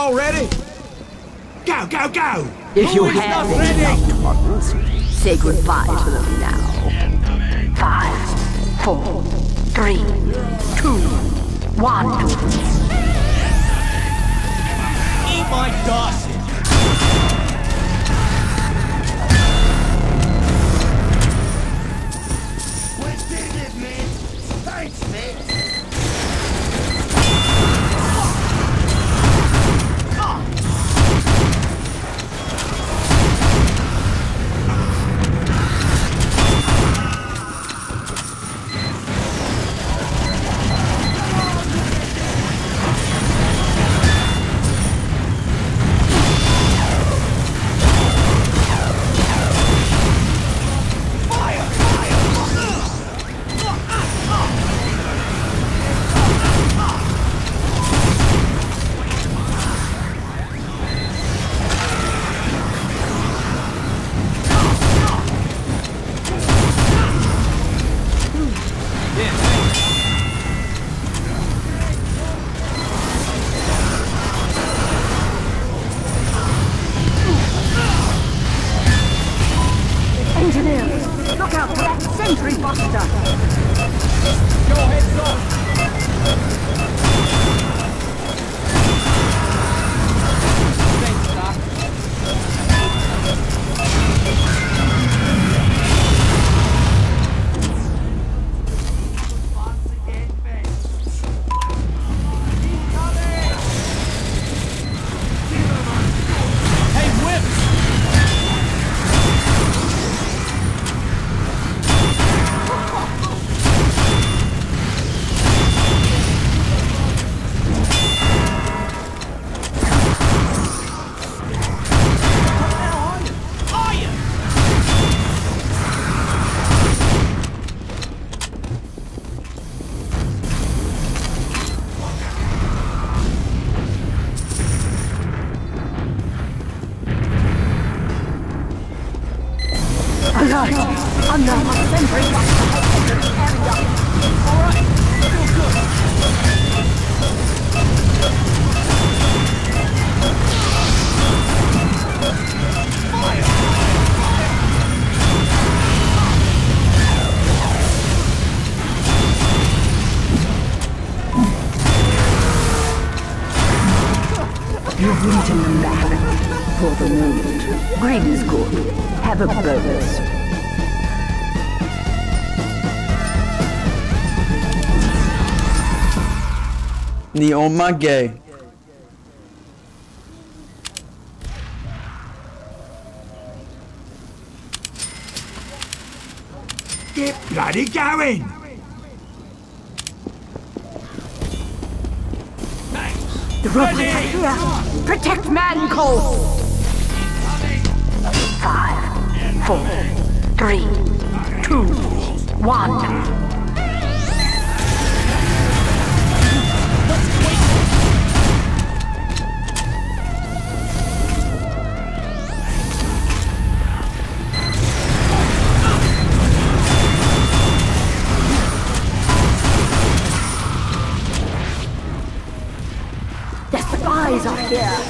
Y'all ready? Go, go, go! If you have any loved ones, say goodbye to them now. Five, four, three, two, one. Eat my sausage! Back. For the moment. Greed is good. Have a bonus. Ni on my gay. Get bloody going! The robots are here. Protect Manco. Five, four, three, two, one. The spies are here.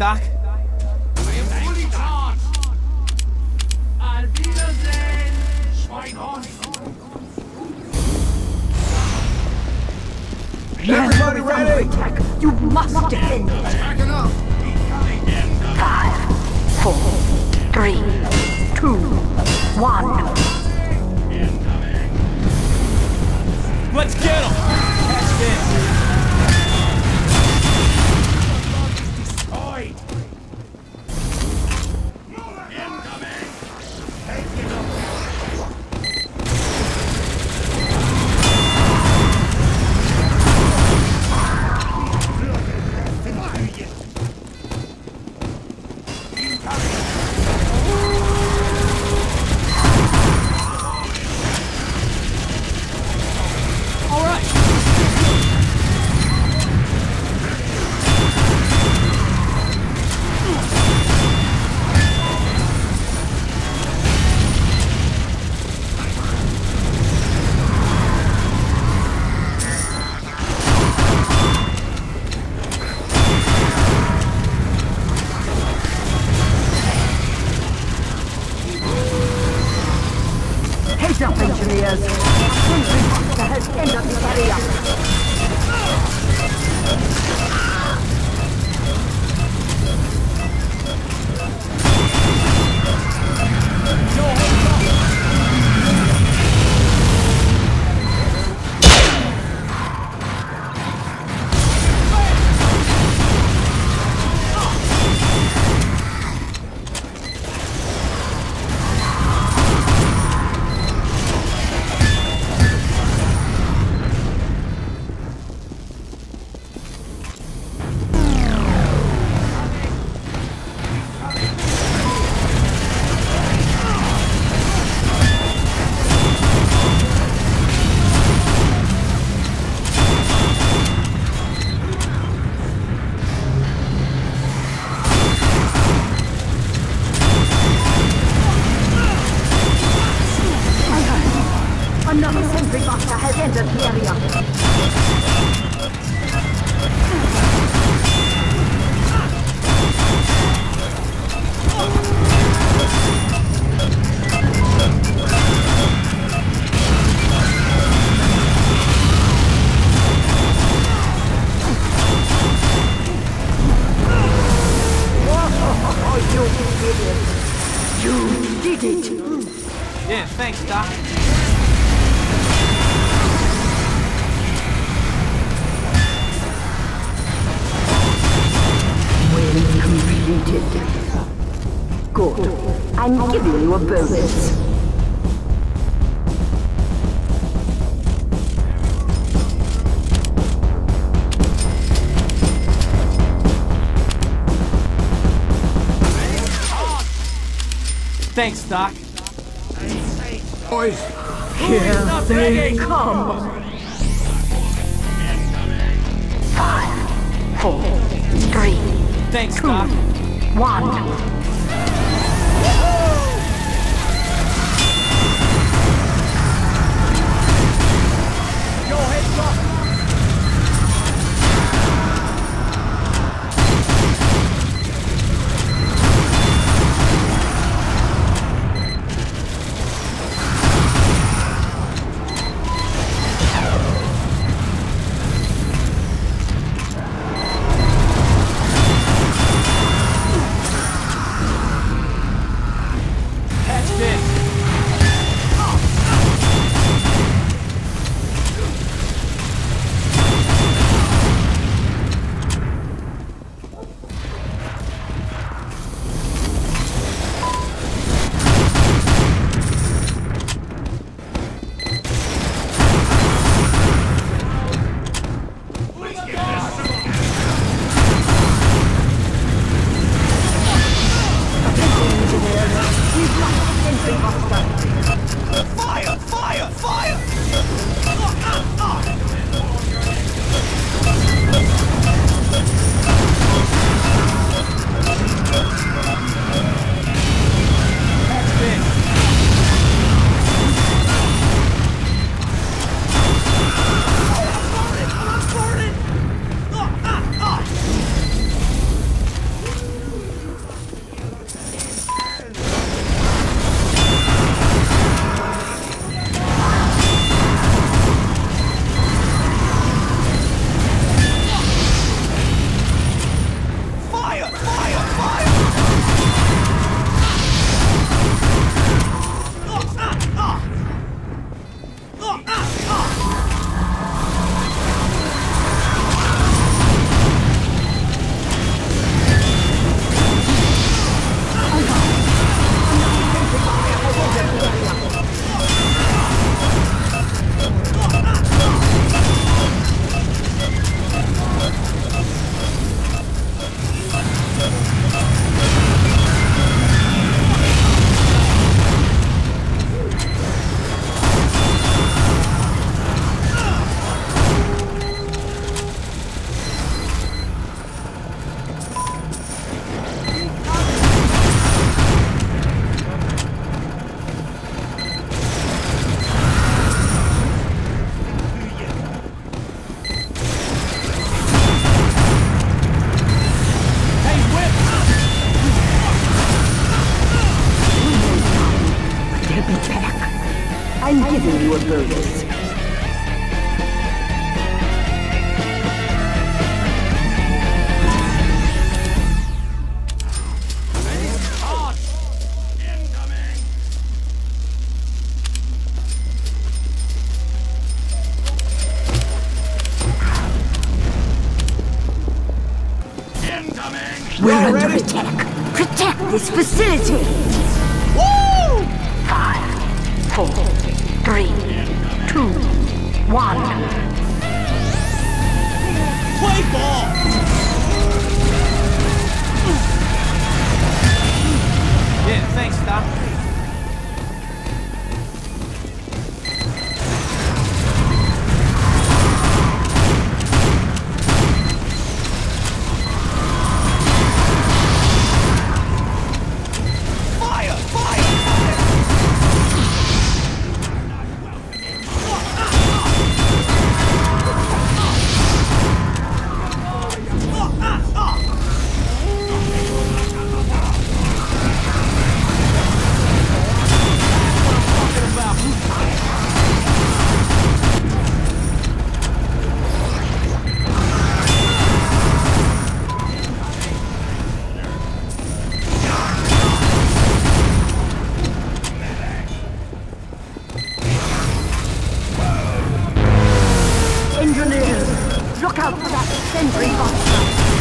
Yeah, thanks, Doc. Auf Wiedersehen, Schweinhund. Everybody ready? Attack. You must defend it. Backing up. Five, four, three, two, one. Let's get him! Patched in. Has entered the area. Well. Good. I'm giving you a bonus. Thanks, Doc. Boys, Here they come. Five, four, three, Thanks, two, Doc. One. Look out for that sentry buster!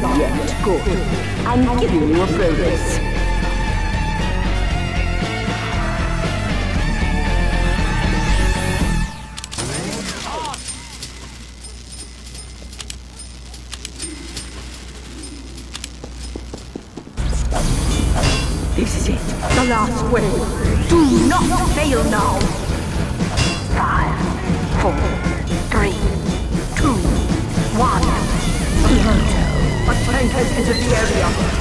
yet good. I'm giving you a bonus. into the area.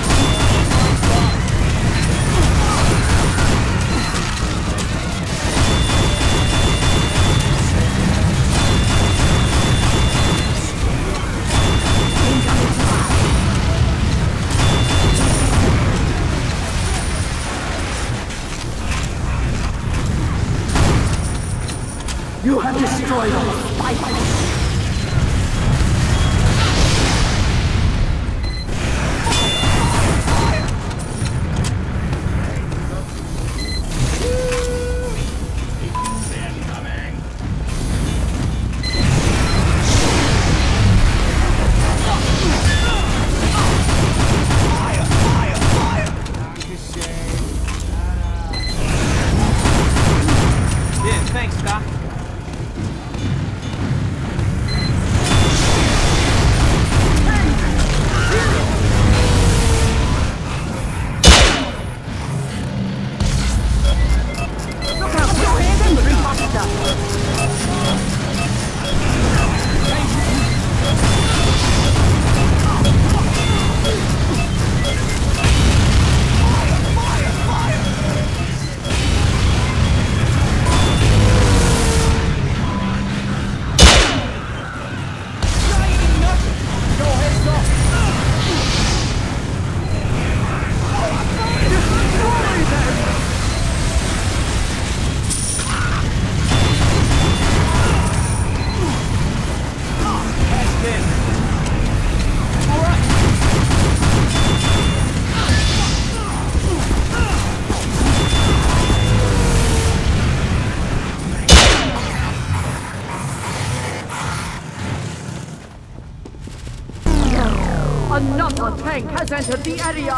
Area.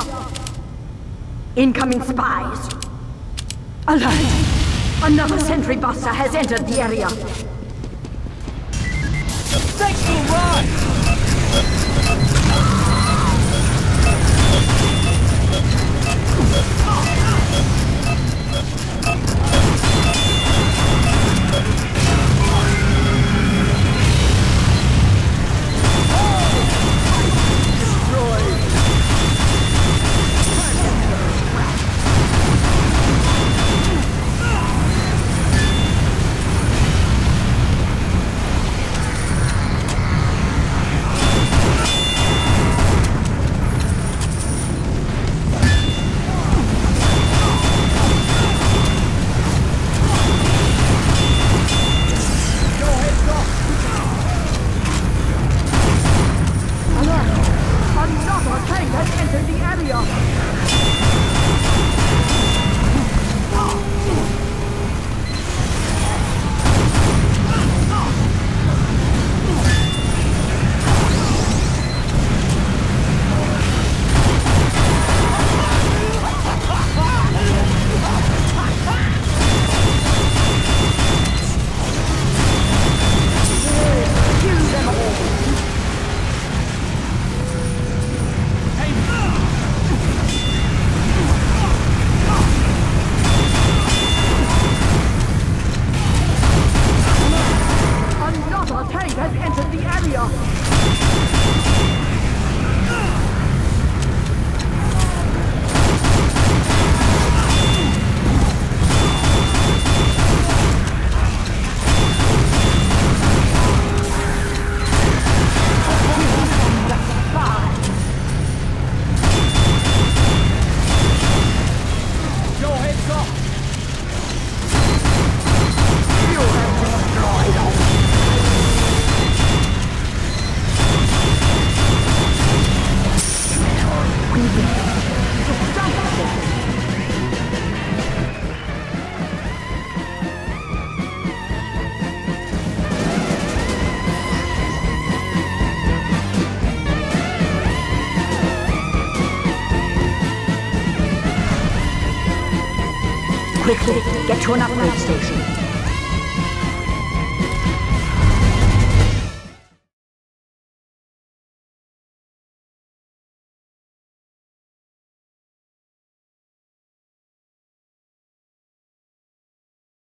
Incoming spies. Alert! Another sentry buster has entered the area. Thanks for the ride! To an upgrade station.